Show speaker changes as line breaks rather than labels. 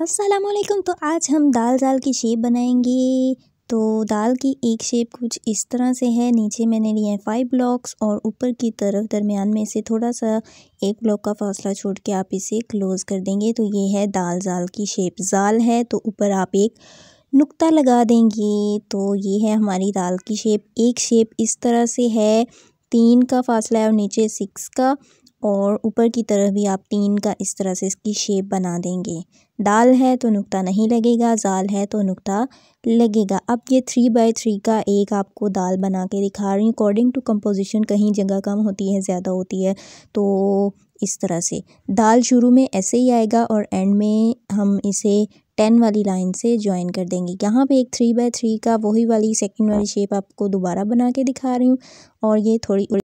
असलकुम तो आज हम दाल जाल की शेप बनाएँगे। तो दाल की एक शेप कुछ इस तरह से है। नीचे मैंने लिए है फाइव ब्लॉक्स और ऊपर की तरफ़ दरमियान में से थोड़ा सा एक ब्लॉक का फासला छोड़ के आप इसे क्लोज़ कर देंगे। तो ये है दाल जाल की शेप। जाल है तो ऊपर आप एक नुक्ता लगा देंगे। तो ये है हमारी दाल की शेप। एक शेप इस तरह से है। तीन का फासला है और नीचे सिक्स का। और ऊपर की तरफ़ भी आप तीन का इस तरह से इसकी शेप बना देंगे। दाल है तो नुक्ता नहीं लगेगा, जाल है तो नुक्ता लगेगा। अब ये थ्री बाई थ्री का एक आपको दाल बना के दिखा रही हूँ। अकॉर्डिंग टू कंपोजिशन कहीं जगह कम होती है, ज़्यादा होती है तो इस तरह से। दाल शुरू में ऐसे ही आएगा और एंड में हम इसे टेन वाली लाइन से ज्वाइन कर देंगे। यहाँ पे एक थ्री बाय थ्री का वही वाली सेकंड वाली शेप आपको दोबारा बना के दिखा रही हूँ। और ये थोड़ी